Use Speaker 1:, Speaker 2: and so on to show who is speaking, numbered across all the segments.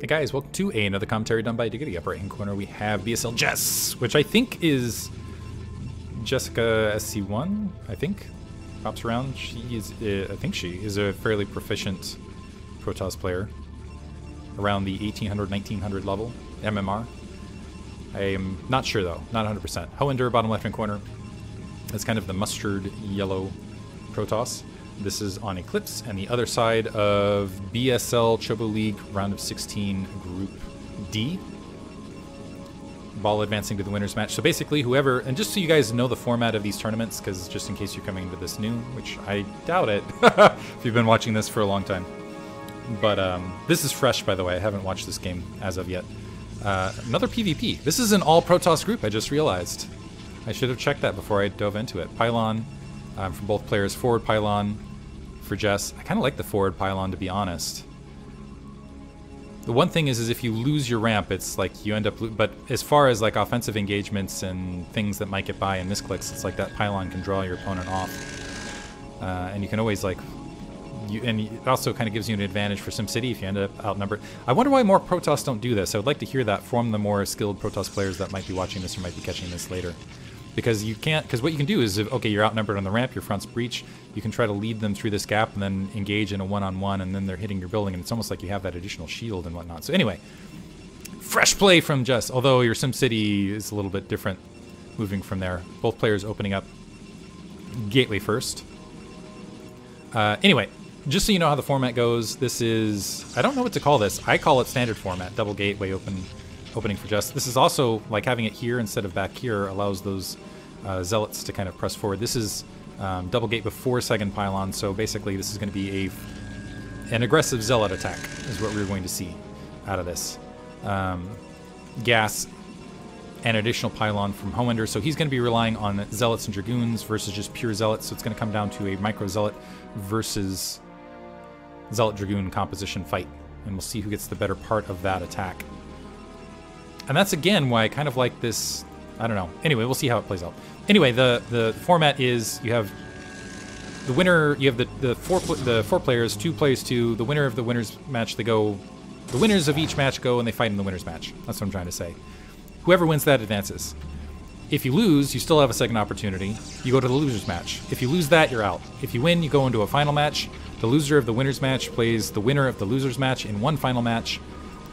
Speaker 1: Hey guys, welcome to another commentary done by Diggity. Up right hand corner we have BSL Jess, which I think is Jessica SC1, I think. Pops around. She is, uh, I think she is a fairly proficient Protoss player. Around the 1800, 1900 level, MMR. I am not sure though, not 100%. Hoender, bottom left hand corner. That's kind of the mustard yellow Protoss. This is on Eclipse, and the other side of BSL Chobo League round of 16 Group D. Ball advancing to the winners match. So basically, whoever, and just so you guys know the format of these tournaments, because just in case you're coming into this new, which I doubt it, if you've been watching this for a long time. But um, this is fresh, by the way. I haven't watched this game as of yet. Uh, another PvP. This is an all Protoss group, I just realized. I should have checked that before I dove into it. Pylon um, from both players. Forward Pylon for Jess. I kind of like the forward Pylon, to be honest. The one thing is, is if you lose your ramp, it's like you end up. But as far as like offensive engagements and things that might get by and misclicks, it's like that Pylon can draw your opponent off, uh, and you can always like. You, and it also kind of gives you an advantage for SimCity if you end up outnumbered. I wonder why more Protoss don't do this. I would like to hear that from the more skilled Protoss players that might be watching this or might be catching this later because you can't because what you can do is if, okay you're outnumbered on the ramp your front's breach you can try to lead them through this gap and then engage in a one-on-one and then they're hitting your building and it's almost like you have that additional shield and whatnot. So anyway fresh play from Jess although your SimCity is a little bit different moving from there. Both players opening up gateway first. Uh, anyway just so you know how the format goes this is I don't know what to call this. I call it standard format double gateway open opening for Jess this is also like having it here instead of back here allows those uh, zealots to kind of press forward. This is um, double gate before second pylon, so basically this is going to be a an aggressive zealot attack is what we're going to see out of this. Um, gas and additional pylon from Hoender, so he's going to be relying on zealots and dragoons versus just pure zealots. So it's going to come down to a micro zealot versus zealot dragoon composition fight, and we'll see who gets the better part of that attack. And that's again why I kind of like this I don't know. Anyway, we'll see how it plays out. Anyway, the the format is you have the winner. You have the the four the four players, two plays two. The winner of the winners match, they go. The winners of each match go and they fight in the winners match. That's what I'm trying to say. Whoever wins that advances. If you lose, you still have a second opportunity. You go to the losers match. If you lose that, you're out. If you win, you go into a final match. The loser of the winners match plays the winner of the losers match in one final match,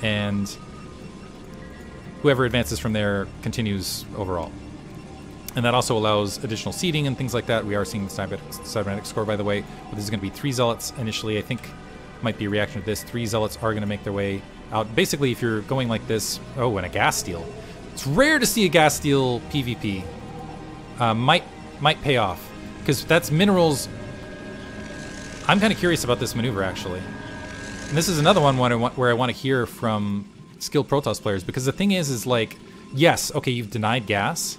Speaker 1: and whoever advances from there continues overall. And that also allows additional seating and things like that. We are seeing the cybernetics core, by the way. But this is going to be three zealots initially. I think might be a reaction to this. Three zealots are going to make their way out. Basically, if you're going like this, oh, and a gas steal. It's rare to see a gas steal PvP. Uh, might might pay off because that's minerals. I'm kind of curious about this maneuver actually. And this is another one where I want to hear from skilled Protoss players because the thing is, is like, yes, okay, you've denied gas,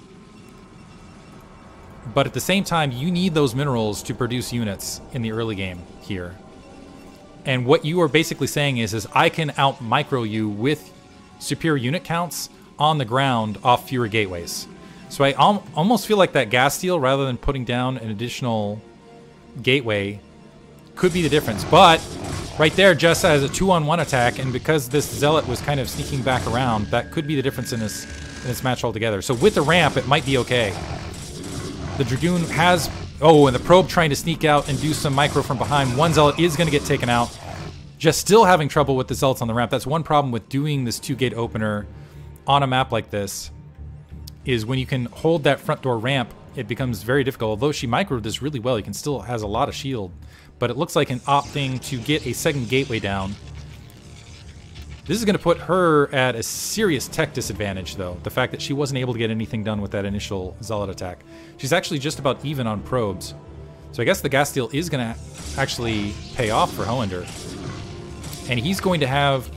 Speaker 1: but at the same time, you need those minerals to produce units in the early game here. And what you are basically saying is, is I can out micro you with superior unit counts on the ground off fewer gateways. So I al almost feel like that gas steal, rather than putting down an additional gateway, could be the difference. But right there, Jess has a two-on-one attack, and because this Zealot was kind of sneaking back around, that could be the difference in this in this match altogether. So with the ramp, it might be okay. The Dragoon has... Oh, and the Probe trying to sneak out and do some micro from behind. One Zealot is going to get taken out. Just still having trouble with the Zealots on the ramp. That's one problem with doing this two-gate opener on a map like this, is when you can hold that front door ramp, it becomes very difficult. Although she microed this really well, he can still has a lot of shield but it looks like an opting to get a second gateway down. This is going to put her at a serious tech disadvantage, though. The fact that she wasn't able to get anything done with that initial Zealot attack. She's actually just about even on probes. So I guess the gas steal is going to actually pay off for Hoender. And he's going to have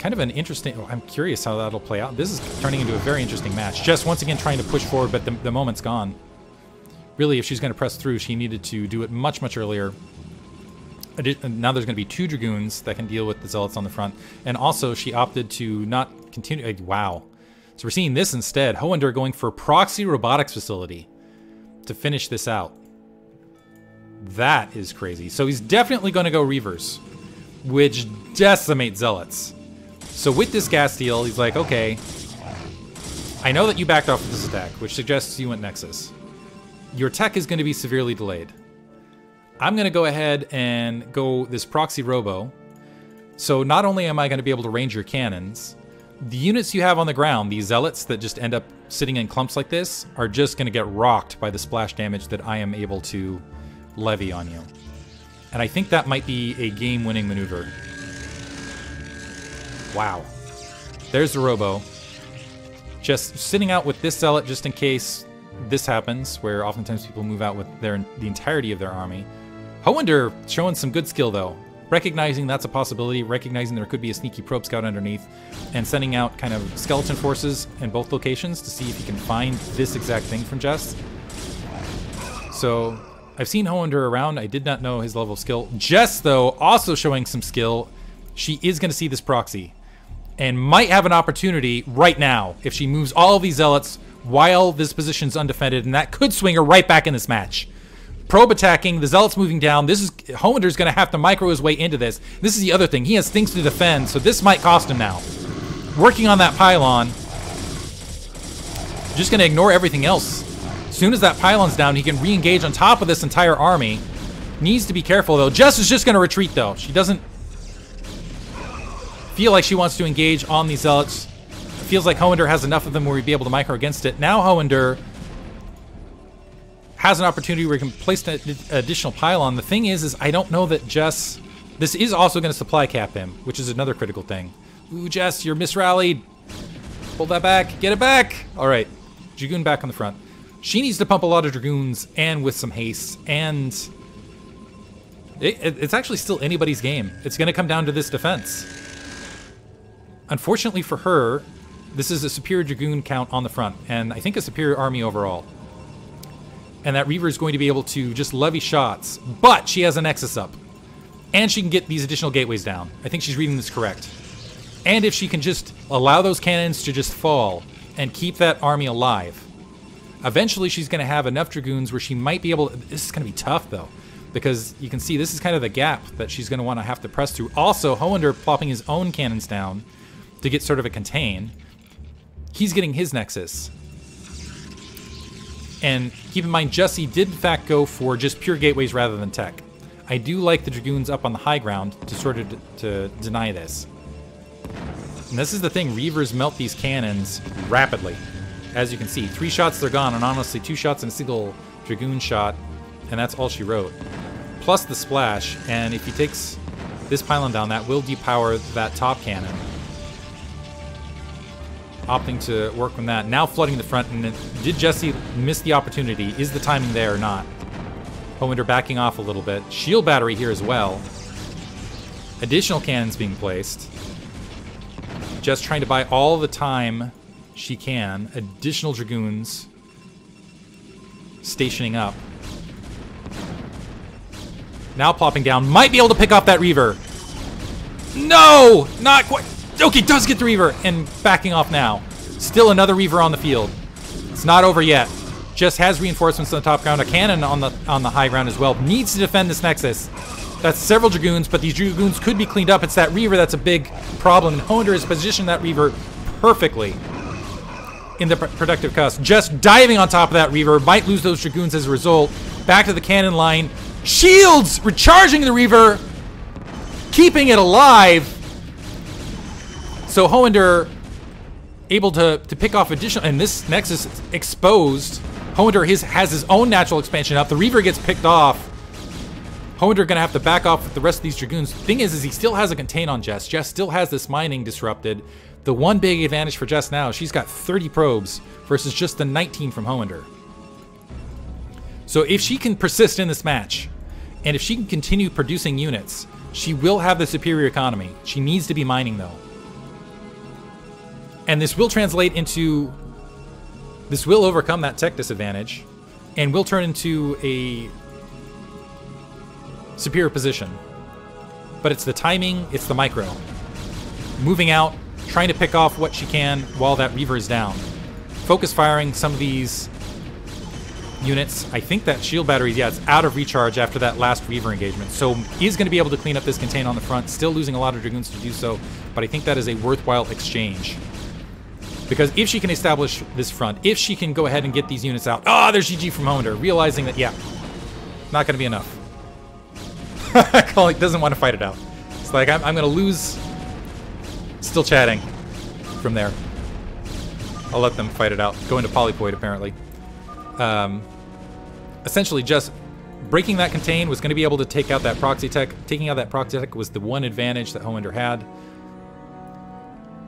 Speaker 1: kind of an interesting... Oh, I'm curious how that'll play out. This is turning into a very interesting match. Just once again trying to push forward, but the, the moment's gone really, if she's going to press through, she needed to do it much, much earlier. Now there's going to be two Dragoons that can deal with the Zealots on the front. And also, she opted to not continue... Like, Wow. So we're seeing this instead. Hoender going for Proxy Robotics Facility to finish this out. That is crazy. So he's definitely going to go Reavers. which decimate zealots. So with this gas steal, he's like, okay, I know that you backed off with this attack, which suggests you went Nexus. Your tech is going to be severely delayed. I'm going to go ahead and go this proxy robo. So not only am I going to be able to range your cannons, the units you have on the ground, these zealots that just end up sitting in clumps like this, are just going to get rocked by the splash damage that I am able to levy on you. And I think that might be a game-winning maneuver. Wow. There's the Robo. Just sitting out with this zealot just in case this happens, where oftentimes people move out with their the entirety of their army. Hoender showing some good skill though, recognizing that's a possibility, recognizing there could be a sneaky probe scout underneath, and sending out kind of skeleton forces in both locations to see if he can find this exact thing from Jess. So I've seen Hoender around. I did not know his level of skill. Jess, though, also showing some skill. She is going to see this proxy and might have an opportunity right now if she moves all of these zealots while this position's undefended, and that could swing her right back in this match. Probe attacking, the zealots moving down. This is Hoender's going to have to micro his way into this. This is the other thing. He has things to defend, so this might cost him now. Working on that pylon. Just going to ignore everything else. As soon as that pylon's down, he can re-engage on top of this entire army. Needs to be careful, though. Jess is just going to retreat, though. She doesn't feel like she wants to engage on these zealots. Feels like Hoender has enough of them where we'd be able to micro against it. Now Hoender has an opportunity where he can place an additional pylon. The thing is, is I don't know that Jess... This is also going to supply cap him, which is another critical thing. Ooh, Jess, you're misrallied. Pull that back. Get it back. All right. Dragoon back on the front. She needs to pump a lot of Dragoons and with some haste. And it, it, it's actually still anybody's game. It's going to come down to this defense. Unfortunately for her, this is a superior Dragoon count on the front, and I think a superior army overall. And that Reaver is going to be able to just levy shots, but she has a Nexus up. And she can get these additional gateways down. I think she's reading this correct. And if she can just allow those cannons to just fall and keep that army alive, eventually she's going to have enough Dragoons where she might be able to, This is going to be tough, though, because you can see this is kind of the gap that she's going to want to have to press through. Also, Hoender plopping his own cannons down to get sort of a contain. He's getting his Nexus. And keep in mind, Jesse did in fact go for just pure gateways rather than tech. I do like the Dragoons up on the high ground to sort of to deny this. And this is the thing, Reavers melt these cannons rapidly. As you can see, three shots they're gone, and honestly, two shots and a single Dragoon shot, and that's all she wrote. Plus the splash, and if he takes this pylon down, that will depower that top cannon opting to work on that. Now flooding the front, and did Jesse miss the opportunity? Is the timing there or not? Hoender backing off a little bit. Shield battery here as well. Additional cannons being placed. Just trying to buy all the time she can. Additional Dragoons stationing up. Now plopping down. Might be able to pick off that Reaver. No! Not quite. Okay, does get the Reaver, and backing off now. Still another Reaver on the field. It's not over yet. Just has reinforcements on the top ground, a cannon on the on the high ground as well. Needs to defend this Nexus. That's several Dragoons, but these Dragoons could be cleaned up. It's that Reaver that's a big problem. And Hoender has positioned that Reaver perfectly in the productive cusp. Just diving on top of that Reaver. Might lose those Dragoons as a result. Back to the cannon line. Shields! Recharging the Reaver. Keeping it alive. So Hoender able to, to pick off additional, and this Nexus exposed. Hoender his, has his own natural expansion up. The Reaver gets picked off. Hoender gonna have to back off with the rest of these Dragoons. Thing is, is he still has a contain on Jess. Jess still has this mining disrupted. The one big advantage for Jess now, she's got 30 probes versus just the 19 from Hoender. So if she can persist in this match, and if she can continue producing units, she will have the superior economy. She needs to be mining though. And this will translate into... This will overcome that tech disadvantage and will turn into a superior position. But it's the timing, it's the micro. Moving out, trying to pick off what she can while that Reaver is down. Focus firing some of these units. I think that shield battery, yeah, it's out of recharge after that last Reaver engagement. So he's going to be able to clean up this contain on the front, still losing a lot of Dragoons to do so, but I think that is a worthwhile exchange. Because if she can establish this front, if she can go ahead and get these units out, ah, oh, there's GG from Hollander, realizing that, yeah, not going to be enough. Doesn't want to fight it out. It's like, I'm, I'm going to lose. Still chatting from there. I'll let them fight it out. Go into Polypoid, apparently. Um, essentially, just breaking that contain was going to be able to take out that proxy tech. Taking out that proxy tech was the one advantage that Hollander had.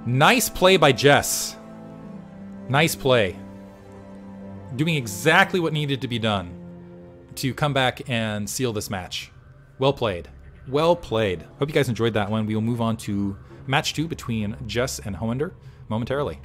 Speaker 1: Nice play by Jess. Nice play. Doing exactly what needed to be done to come back and seal this match. Well played. Well played. Hope you guys enjoyed that one. We will move on to match two between Jess and Hollander momentarily.